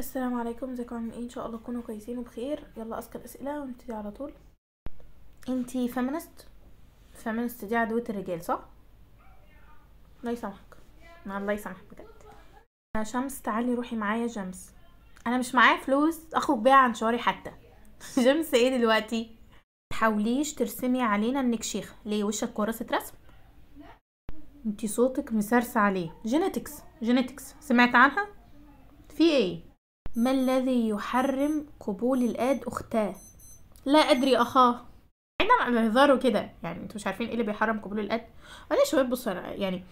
السلام عليكم ازيكم؟ عاملين إيه؟ ان شاء الله تكونوا كويسين وبخير. يلا اذكى الاسئله ونبتدي على طول. انتي feminist feminist دي عدوة الرجال صح؟ الله يسامحك. الله يسامحك بجد. شمس تعالي روحي معايا جمس أنا مش معايا فلوس أخرج بيها عن شعري حتى. جمس إيه دلوقتي؟ تحاوليش ترسمي علينا إنك شيخة. ليه؟ وشك كراسة رسم انتي صوتك مسرس عليه genetics جينيتكس سمعت عنها؟ في إيه؟ ما الذي يحرم قبول الآد أختاه؟ لا أدري أخاه. بعيدا عن الهزار وكده يعني أنتوا مش عارفين إيه اللي بيحرم قبول الآد؟ ولا شباب بصوا يعني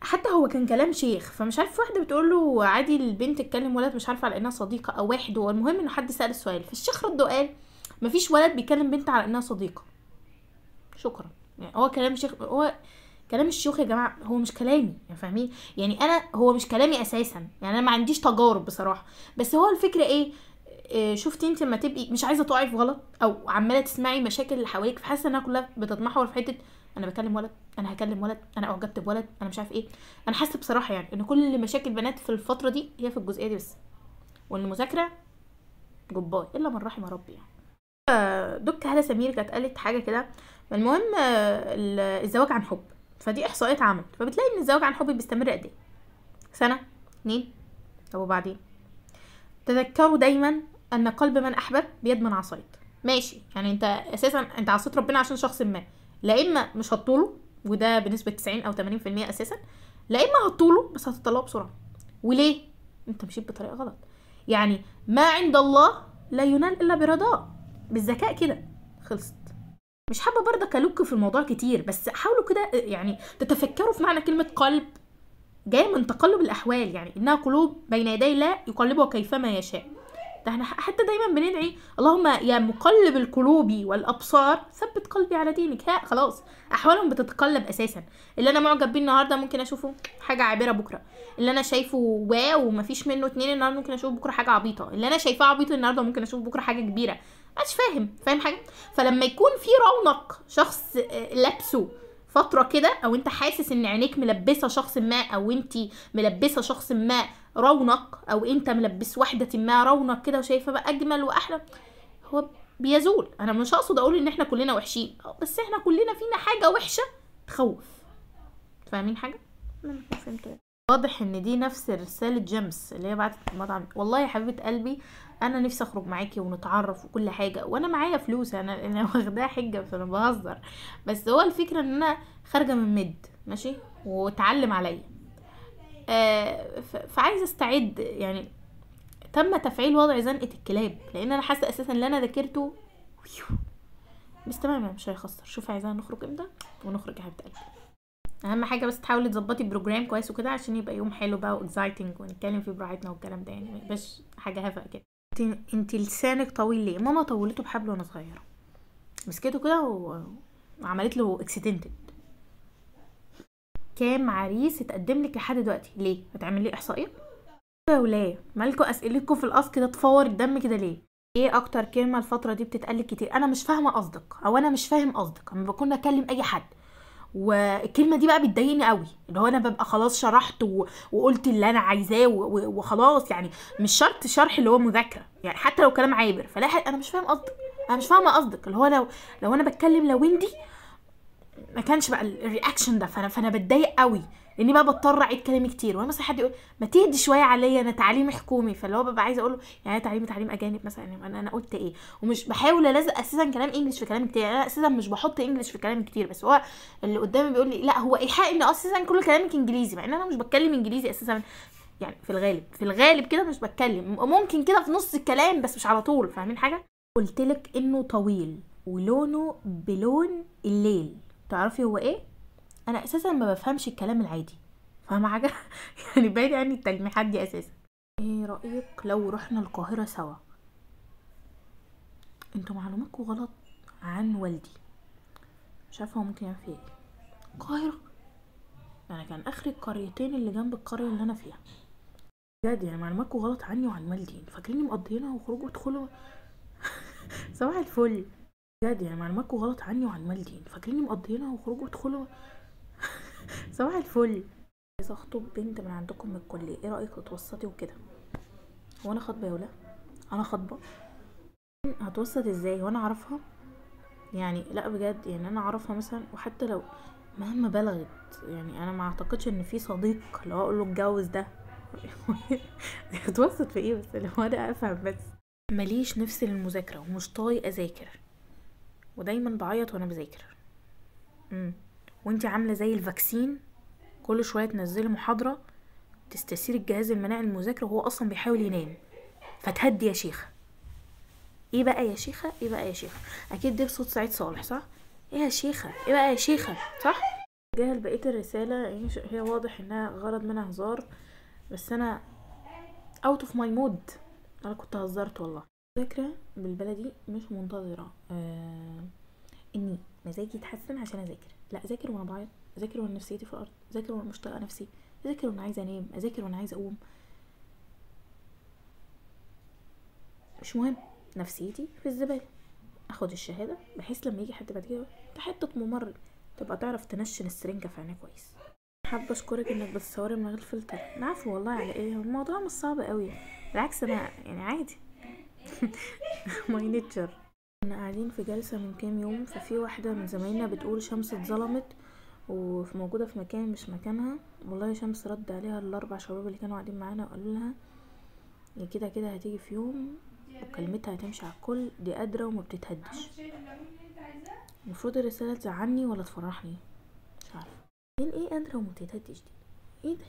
حتى هو كان كلام شيخ فمش عارف واحدة بتقول له عادي البنت تتكلم ولد مش عارفة على إنها صديقة أو واحد والمهم إنه حد سأل السؤال. فالشيخ رد وقال مفيش ولد بيكلم بنت على إنها صديقة. شكرا. يعني هو كلام شيخ هو كلام الشيوخ يا جماعة هو مش كلامي يعني فاهمين؟ يعني أنا هو مش كلامي أساسا يعني أنا ما عنديش تجارب بصراحة. بس هو الفكرة إيه؟ إيه، شفتي أنت لما تبقي مش عايزة تقعي في غلط أو عمالة تسمعي مشاكل اللي حواليك فحاسة إنها كلها بتتمحور في حتة أنا بكلم ولد أنا هكلم ولد أنا أعجبت بولد أنا مش عارف إيه. أنا حاسة بصراحة يعني إن كل مشاكل البنات في الفترة دي هي في الجزئية دي بس. والمذاكرة جبار إلا من رحم ربي يعني. آه، دك هالة سمير كانت قالت حاجة كده. المهم آه، ال- الزواج عن حب. فدي احصائيات عمل فبتلاقي إن الزواج عن حب بيستمر قد إيه؟ سنة اتنين طب وبعدين؟ تذكروا دايما أن قلب من أحبب بيد من عصيت. ماشي يعني أنت أساسا أنت عصيت ربنا عشان شخص ما. لا إما مش هتطوله وده بنسبة 90 أو 80% أساسا لا إما هتطوله بس هتطلعه بسرعة. وليه؟ أنت مشيت بطريقة غلط. يعني ما عند الله لا ينال إلا برضاه. بالذكاء كده خلصت. مش حابة برضه الوك في الموضوع كتير بس حاولوا كده يعني تتفكروا في معنى كلمة قلب جاية من تقلب الأحوال يعني إنها قلوب بين يدي الله يقلبها كيفما يشاء. ده إحنا حتى دايما بندعي اللهم يا مقلب القلوب والأبصار ثبت قلبي على دينك. ها خلاص أحوالهم بتتقلب أساسا. اللي أنا معجب بيه النهارده ممكن أشوفه حاجة عابرة بكرة. اللي أنا شايفه واو ومفيش منه اتنين النهارده ممكن أشوفه بكرة حاجة عبيطة. اللي أنا شايفاه عبيط النهارده ممكن أشوفه بكرة حاجة كبيرة. مش فاهم فاهم حاجة؟ فلما يكون في رونق شخص آه، لابسه فترة كده أو أنت حاسس إن عينيك ملبسة شخص ما أو أنت ملبسة شخص ما رونق أو أنت ملبس واحدة ما رونق كده وشايفة بقى أجمل وأحلى هو بيزول. أنا مش أقصد أقول إن إحنا كلنا وحشين بس إحنا كلنا فينا حاجة وحشة تخوف. فاهمين حاجة؟ أنا فهمت. واضح إن دي نفس رسالة جيمس اللي هي بعتت المطعم والله يا حبيبة قلبي أنا نفسي أخرج معاكي ونتعرف وكل حاجة وأنا معايا فلوس أنا أنا واخداها حجة فأنا بهزر. بس هو الفكرة إن أنا خارجة من مد ماشي؟ واتعلم عليا. آه فعايزة أستعد يعني تم تفعيل وضع زنقة الكلاب لأن أنا حاسة أساسا اللي أنا ذاكرته بس تمام مش هيخسر. شوفي عايزانا نخرج إمتى؟ ونخرج يا حبيبة قلبي. أهم حاجة بس تحاولي تظبطي program كويس وكده عشان يبقى يوم حلو بقى و exciting ونتكلم فيه براحتنا والكلام ده يعني. ما يبقاش حاجة هفا كده. انت لسانك طويل ليه؟ ماما طولته بحبل وأنا صغيرة. مسكته كده وعملت له extended كام عريس اتقدم لك لحد دلوقتي؟ ليه؟ هتعمل لي إحصائية؟ يا وليه مالكوا اسئلتكم في القص كده تفور الدم كده ليه؟ إيه أكتر كلمة الفترة دي بتتقال كتير؟ أنا مش فاهمة قصدك. أو أنا مش فاهم قصدك. أما بكون أكلم أي حد. والكلمة دي بقى بتضايقني قوي اللي هو أنا ببقى خلاص شرحت و... وقلت اللي أنا عايزاه و... وخلاص يعني مش شرط شرح اللي هو مذاكرة يعني حتى لو كلام عابر فلا أنا مش فاهم قصدك أنا مش فاهمة قصدك اللي هو لو لو أنا بتكلم لو إندي ما كانش بقى ال- الرياكشن ده فانا فأنا بتضايق قوي. لاني بقى بضطر أعيد كلامي كتير. وأنا مثلا حد يقول ما تهدي شوية عليا أنا تعليمي حكومي. فاللي هو ببقى عايزة أقول له يعني تعليمي تعليم أجانب مثلا. يعني أنا أنا قلت إيه؟ ومش بحاول الزق أساسا كلام انجلش في كلام كتير. أنا أساسا مش بحط انجلش في كلام كتير. بس هو اللي قدامي بيقول لي لا هو إيحاء إن أساسا كل كلامك إنجليزي. مع إن أنا مش بتكلم إنجليزي أساسا. يعني في الغالب في الغالب كده مش بتكلم. ممكن كده في نص الكلام بس مش على طول. فاهمين حاجة؟ قلت لك إنه طويل ولونه بلون الليل. تعرفي هو إيه؟ أنا أساسا ما بفهمش الكلام العادي فاهمة حاجة؟ يعني بعيد عني التلميحات دي أساسا. إيه رأيك لو رحنا القاهرة سوا؟ أنتوا معلوماتكم غلط عن والدي. مش عارفة هو ممكن يعمل فيها إيه. القاهرة؟ أنا كان آخر القريتين اللي جنب القرية اللي أنا فيها. بجد يعني معلوماتكم غلط عني وعن والدي. فاكريني مقضيينها وخروج وادخلوا صباح الفل. بجد يعني معلوماتكم غلط عني وعن والدي. فاكريني مقضيينها وخروج وادخلوا صباح الفل. عايزة أخطب بنت من عندكم من الكلية. إيه رأيك تتوسطي وكده؟ هو أنا خاطبه يا ولا أنا خاطبه هتوسط إزاي؟ وأنا أعرفها؟ يعني لأ بجد يعني أنا أعرفها مثلا وحتى لو مهما بلغت يعني أنا ما أعتقدش إن في صديق لو أقول له اتجوز ده. هتوسط في إيه بس؟ هو أنا أفهم بس. ماليش نفس للمذاكره ومش طايق أذاكر. ودايما بعيط وأنا بذاكر. امم وانتي عاملة زي الفاكسين كل شوية تنزلي محاضرة تستثير الجهاز المناعي للمذاكرة وهو أصلا بيحاول ينام. فتهدي يا شيخة. إيه بقى يا شيخة؟ إيه بقى يا شيخة؟ أكيد ده بصوت سعيد صالح صح؟ إيه يا شيخة؟ إيه بقى يا شيخة؟ صح؟ جاهل بقية الرسالة هي واضح إنها غرض منها هزار بس أنا out of my mood أنا كنت هزرت والله. فكرة بالبلدي مش منتظرة. آه إني مزاجي يتحسن عشان أذاكر. لا أذاكر وأنا بعيط أذاكر وأنا نفسيتي في الأرض أذاكر وأنا مش طايقة نفسي أذاكر وأنا عايزة أنام أذاكر وأنا عايزة أقوم. مش مهم نفسيتي في الزبالة. آخد الشهادة بحيث لما يجي حد بعد كده ده حتة ممرض تبقى تعرف تنشن السرنجة في عينيه كويس. حابة أشكرك إنك بتصوري من غير فلتر. العفو والله على إيه الموضوع مش صعب قوي بالعكس أنا يعني عادي. my nature كنا قاعدين في جلسة من كام يوم ففي واحدة من زمايلنا بتقول شمس اتظلمت وموجودة في مكان مش مكانها. والله شمس رد عليها الأربع شباب اللي كانوا قاعدين معانا وقالوا لها كده كده هتيجي في يوم وكلمتها هتمشي على الكل دي قادرة وما بتتهدش. المفروض الرسالة تزعلني ولا تفرحني؟ مش عارفة. إيه قادرة وما بتتهدش دي؟ إيه ده؟